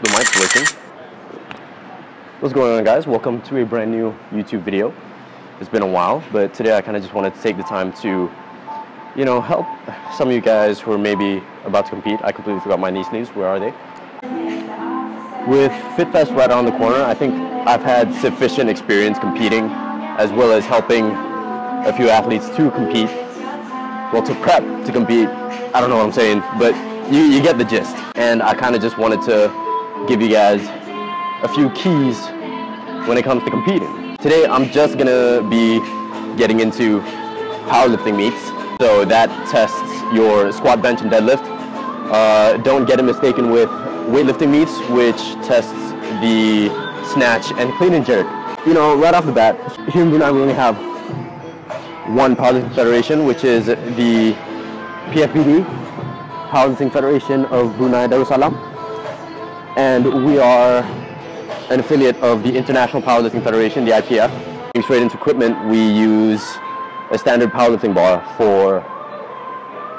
the mic's working. What's going on guys? Welcome to a brand new YouTube video. It's been a while, but today I kind of just wanted to take the time to, you know, help some of you guys who are maybe about to compete. I completely forgot my knee sleeves. Where are they? With FitFest right around the corner, I think I've had sufficient experience competing as well as helping a few athletes to compete. Well, to prep to compete. I don't know what I'm saying, but you, you get the gist. And I kind of just wanted to give you guys a few keys when it comes to competing. Today, I'm just gonna be getting into powerlifting meets. So that tests your squat, bench, and deadlift. Uh, don't get it mistaken with weightlifting meets, which tests the snatch and clean and jerk. You know, right off the bat, here in Brunei we only have one powerlifting federation, which is the PFBD, Powerlifting Federation of Brunei Darussalam. And we are an affiliate of the International Powerlifting Federation, the IPF. Straight into equipment, we use a standard powerlifting bar for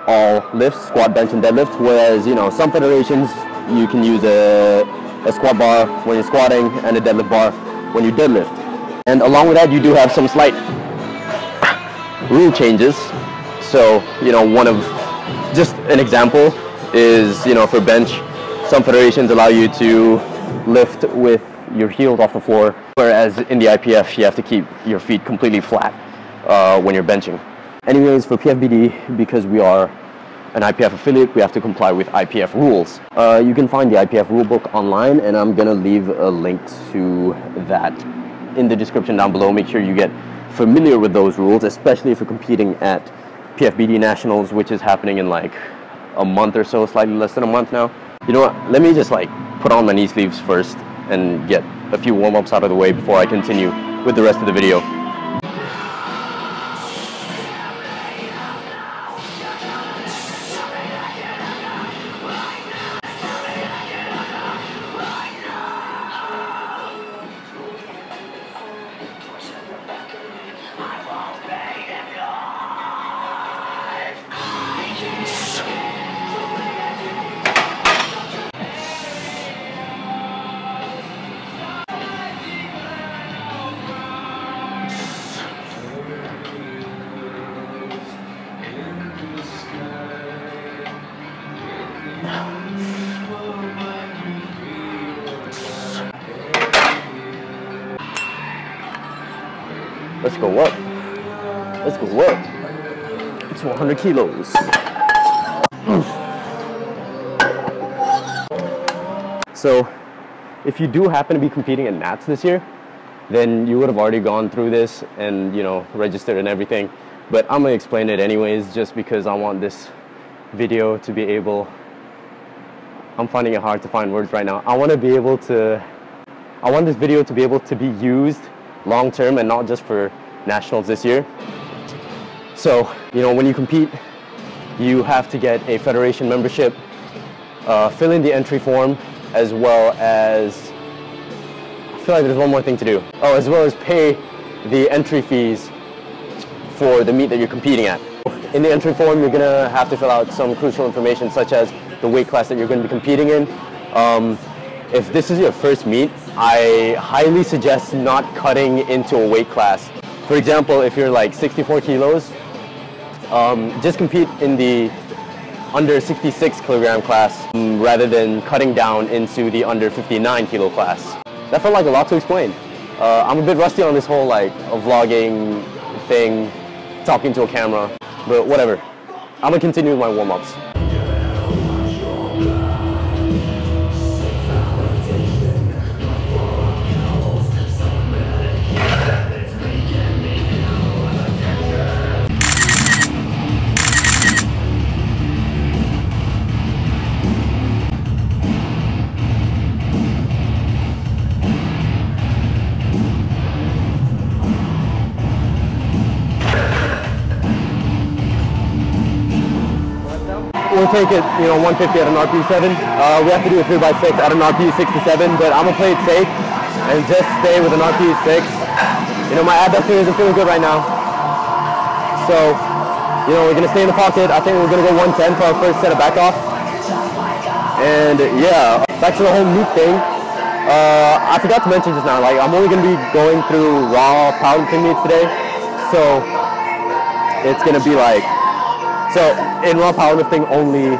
all lifts, squat, bench, and deadlift. Whereas, you know, some federations you can use a, a squat bar when you're squatting and a deadlift bar when you deadlift. And along with that, you do have some slight rule changes. So, you know, one of, just an example is, you know, for bench, some federations allow you to lift with your heels off the floor, whereas in the IPF, you have to keep your feet completely flat uh, when you're benching. Anyways, for PFBD, because we are an IPF affiliate, we have to comply with IPF rules. Uh, you can find the IPF rulebook online, and I'm gonna leave a link to that in the description down below. Make sure you get familiar with those rules, especially if you're competing at PFBD Nationals, which is happening in like a month or so, slightly less than a month now. You know what? Let me just like put on my knee sleeves first and get a few warm-ups out of the way before I continue with the rest of the video. Go up. Let's go up. It's 100 kilos. So, if you do happen to be competing at Nats this year, then you would have already gone through this and you know registered and everything. But I'm gonna explain it anyways, just because I want this video to be able. I'm finding it hard to find words right now. I want to be able to. I want this video to be able to be used long term and not just for nationals this year. So, you know, when you compete, you have to get a federation membership, uh, fill in the entry form, as well as, I feel like there's one more thing to do. Oh, as well as pay the entry fees for the meet that you're competing at. In the entry form, you're gonna have to fill out some crucial information such as the weight class that you're gonna be competing in. Um, if this is your first meet, I highly suggest not cutting into a weight class. For example, if you're like 64 kilos, um, just compete in the under 66 kilogram class um, rather than cutting down into the under 59 kilo class. That felt like a lot to explain. Uh, I'm a bit rusty on this whole like vlogging thing, talking to a camera, but whatever. I'm gonna continue with my warm-ups. Take it, you know, 150 at an RPE7. Uh, we have to do a 3x6 at an RP67, but I'm going to play it safe and just stay with an RPE6. You know, my adductor isn't feeling good right now. So, you know, we're going to stay in the pocket. I think we're going to go 110 for our first set of back off. And yeah, back to the whole meet thing. Uh, I forgot to mention just now, like I'm only gonna be going through raw powerlifting meets today, so it's gonna be like, so in raw powerlifting only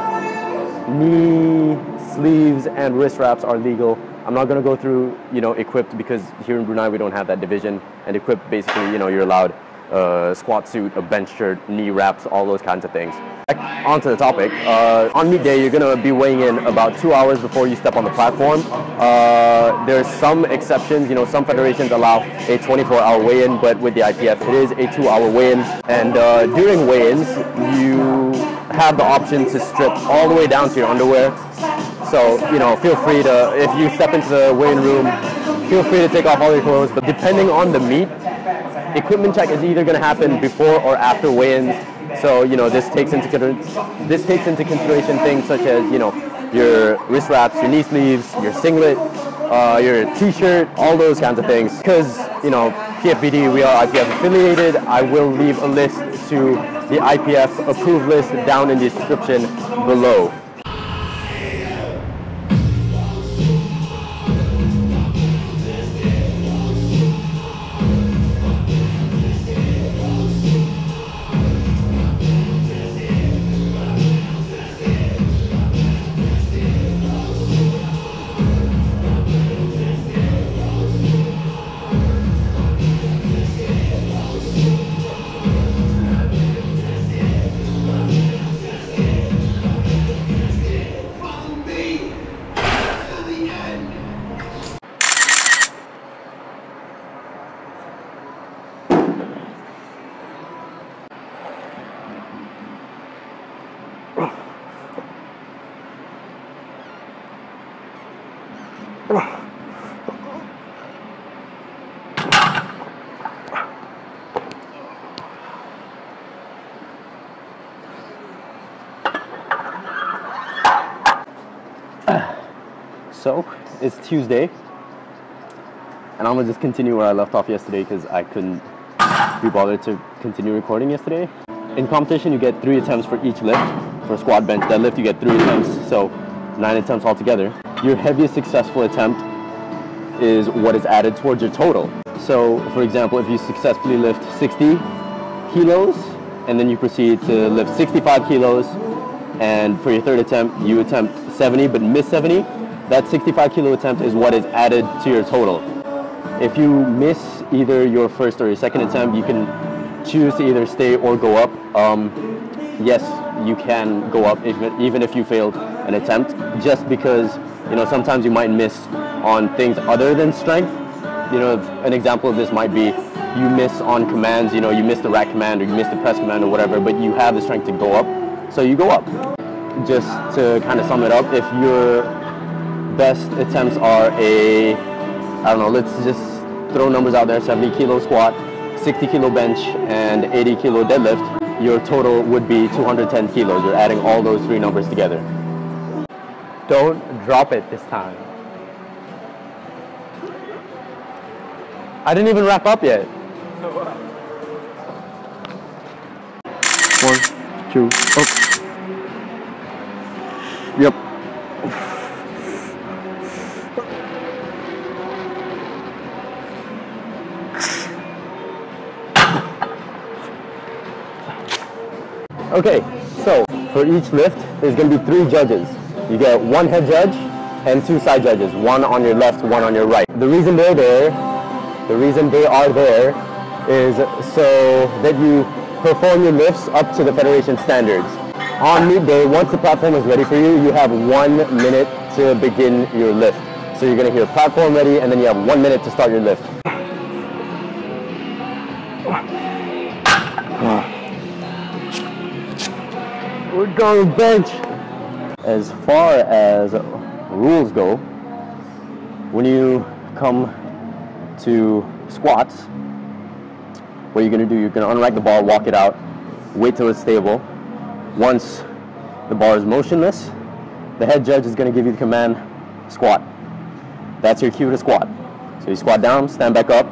knee, sleeves, and wrist wraps are legal. I'm not gonna go through, you know, equipped because here in Brunei we don't have that division, and equipped basically, you know, you're allowed a squat suit, a bench shirt, knee wraps, all those kinds of things. Back onto the topic, uh, on meet day, you're gonna be weighing in about two hours before you step on the platform. Uh, there's some exceptions, you know, some federations allow a 24-hour weigh-in, but with the IPF, it is a two-hour weigh-in. And uh, during weigh-ins, you have the option to strip all the way down to your underwear. So, you know, feel free to, if you step into the weigh-in room, feel free to take off all your clothes, but depending on the meet, equipment check is either going to happen before or after weigh-ins. So you know this takes into this takes into consideration things such as you know your wrist wraps, your knee sleeves, your singlet, uh, your t-shirt, all those kinds of things. Because you know PFBD, we are IPF affiliated. I will leave a list to the IPF approved list down in the description below. So it's Tuesday, and I'm gonna just continue where I left off yesterday because I couldn't be bothered to continue recording yesterday. In competition, you get three attempts for each lift. For squat, bench, deadlift, you get three attempts, so nine attempts altogether. Your heaviest successful attempt is what is added towards your total. So, for example, if you successfully lift 60 kilos, and then you proceed to lift 65 kilos, and for your third attempt, you attempt 70 but miss 70, that 65 kilo attempt is what is added to your total. If you miss either your first or your second attempt, you can choose to either stay or go up. Um, yes, you can go up even, even if you failed an attempt, just because you know sometimes you might miss on things other than strength. You know, an example of this might be you miss on commands. You know, you miss the rack command or you miss the press command or whatever, but you have the strength to go up, so you go up. Just to kind of sum it up, if you're best attempts are a, I don't know, let's just throw numbers out there, 70 kilo squat, 60 kilo bench, and 80 kilo deadlift, your total would be 210 kilos. You're adding all those three numbers together. Don't drop it this time. I didn't even wrap up yet. One, two, oh. Yep. Okay, so for each lift, there's going to be three judges. You get one head judge and two side judges, one on your left, one on your right. The reason they're there, the reason they are there is so that you perform your lifts up to the Federation standards. On meet day, once the platform is ready for you, you have one minute to begin your lift. So you're going to hear platform ready and then you have one minute to start your lift. We're going bench. As far as rules go, when you come to squats, what you're gonna do, you're gonna unrack the bar, walk it out, wait till it's stable. Once the bar is motionless, the head judge is gonna give you the command, squat. That's your cue to squat. So you squat down, stand back up.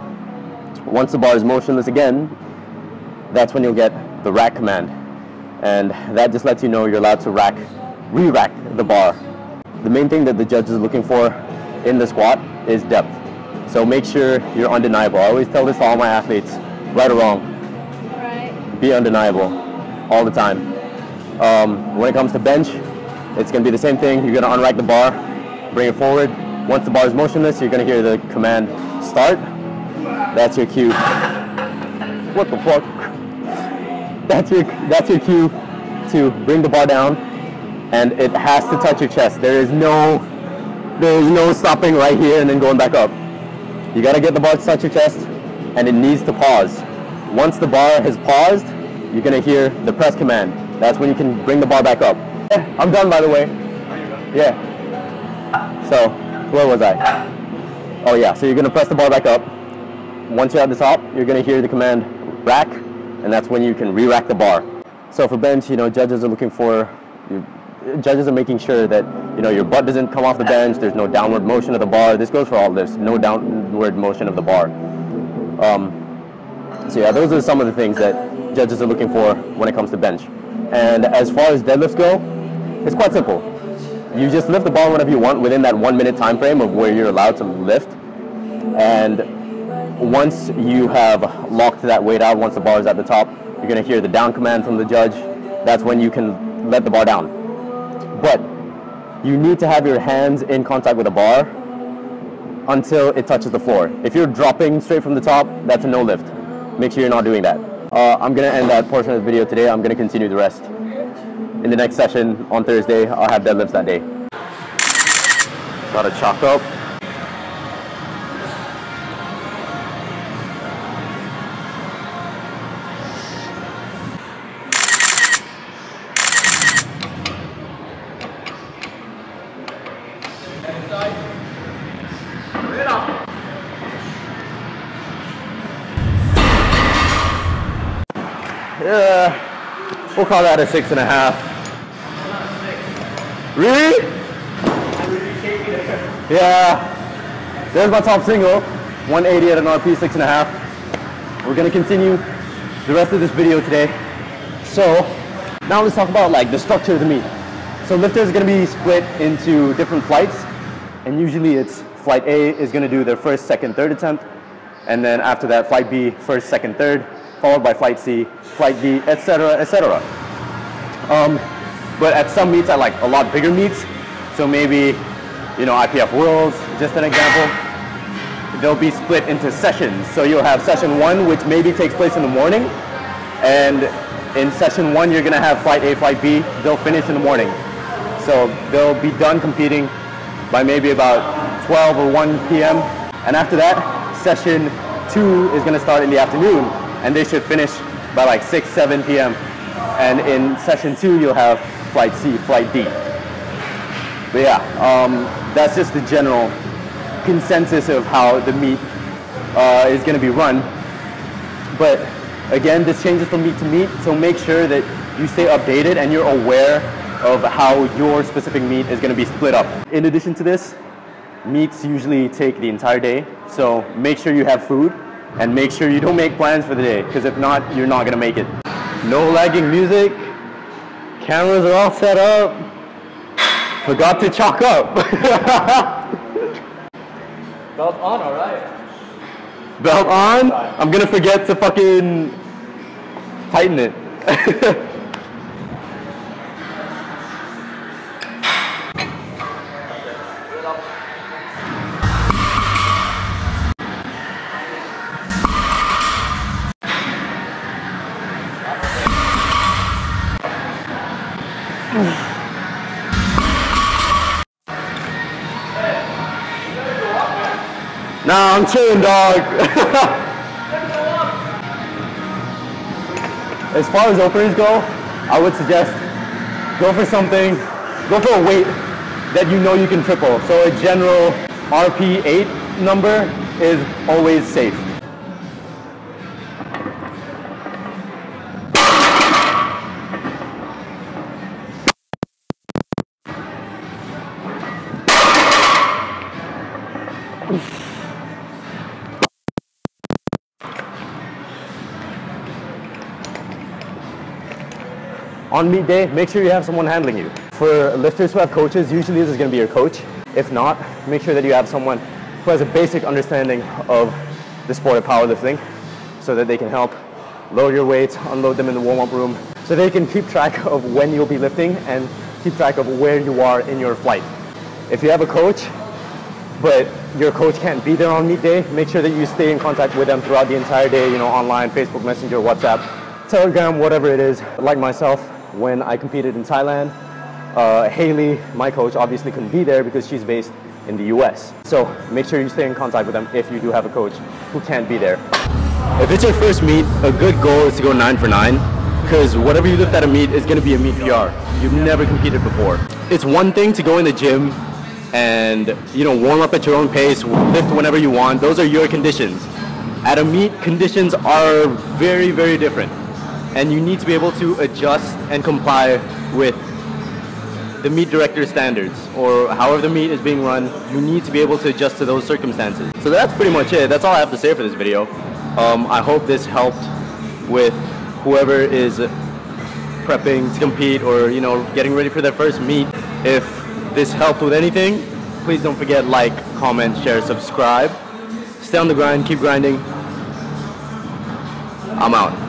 Once the bar is motionless again, that's when you'll get the rack command and that just lets you know you're allowed to rack, re-rack the bar. the main thing that the judge is looking for in the squat is depth. So make sure you're undeniable. I always tell this to all my athletes, right or wrong, Right. be undeniable all the time. Um, when it comes to bench, it's going to be the same thing. You're going to unrack the bar, bring it forward. Once the bar is motionless, you're going to hear the command start. That's your cue. What the fuck? That's your that's your cue to bring the bar down, and it has to touch your chest. There is no there is no stopping right here and then going back up. You got to get the bar to touch your chest, and it needs to pause. Once the bar has paused, you're gonna hear the press command. That's when you can bring the bar back up. I'm done by the way. Yeah. So, where was I? Oh yeah, so you're gonna press the bar back up. Once you're at the top, you're gonna hear the command rack, and that's when you can re-rack the bar. So for bench, you know, judges are looking for, judges are making sure that, you know, your butt doesn't come off the bench, there's no downward motion of the bar. This goes for all this, no downward motion of the bar. Um, so yeah, those are some of the things that judges are looking for when it comes to bench. And as far as deadlifts go, it's quite simple. You just lift the bar whenever you want within that one minute time frame of where you're allowed to lift. And once you have locked that weight out, once the bar is at the top, you're gonna hear the down command from the judge. That's when you can let the bar down. But you need to have your hands in contact with the bar until it touches the floor. If you're dropping straight from the top, that's a no lift. Make sure you're not doing that. Uh, I'm gonna end that portion of the video today. I'm gonna continue the rest. In the next session on Thursday, I'll have deadlifts that day. Got a chalk up. We'll call that a six and a half. Really? Yeah. There's my top single, 180 at an RPE, six and a half. We're gonna continue the rest of this video today. So now let's talk about like the structure of the meet. So lifters are gonna be split into different flights, and usually it's flight A is gonna do their first, second, third attempt, and then after that, flight B, first, second, third, followed by flight C, flight D, etc., etc. Um, but at some meets, I like a lot bigger meets, so maybe, you know, IPF Worlds, just an example, they'll be split into sessions. So you'll have session one, which maybe takes place in the morning, and in session one, you're gonna have flight A, flight B. They'll finish in the morning. So they'll be done competing by maybe about 12 or 1 p.m. And after that, session two is gonna start in the afternoon, and they should finish by like 6, 7 p.m. And in session two, you'll have flight C, flight D. But yeah, um, that's just the general consensus of how the meet uh, is going to be run. But again, this changes from meet to meet, so make sure that you stay updated and you're aware of how your specific meet is going to be split up. In addition to this, meets usually take the entire day, so make sure you have food and make sure you don't make plans for the day, because if not, you're not going to make it. No lagging music, cameras are all set up. Forgot to chalk up. Belt on, alright. Belt on. I'm gonna forget to fucking tighten it. I'm chilling, dog. as far as openers go, I would suggest go for something, go for a weight that you know you can triple. So a general RPE8 number is always safe. On meet day, make sure you have someone handling you. For lifters who have coaches, usually this is going to be your coach. If not, make sure that you have someone who has a basic understanding of the sport of powerlifting so that they can help load your weights, unload them in the warm-up room, so they can keep track of when you'll be lifting and keep track of where you are in your flight. If you have a coach, but your coach can't be there on meet day, make sure that you stay in contact with them throughout the entire day, you know, online, Facebook Messenger, WhatsApp, Telegram, whatever it is. Like myself, when I competed in Thailand, uh, Haley, my coach, obviously couldn't be there because she's based in the US. So make sure you stay in contact with them if you do have a coach who can't be there. If it's your first meet, a good goal is to go nine for nine because whatever you lift at a meet is going to be a meet PR. You've never competed before. It's one thing to go in the gym and you know warm up at your own pace, lift whenever you want. Those are your conditions. At a meet, conditions are very, very different, and you need to be able to adjust and comply with the meet director standards or however the meet is being run, you need to be able to adjust to those circumstances. So that's pretty much it. That's all I have to say for this video. Um, I hope this helped with whoever is prepping to compete or you know getting ready for their first meet. If this helped with anything, please don't forget like, comment, share, subscribe. Stay on the grind, keep grinding. I'm out.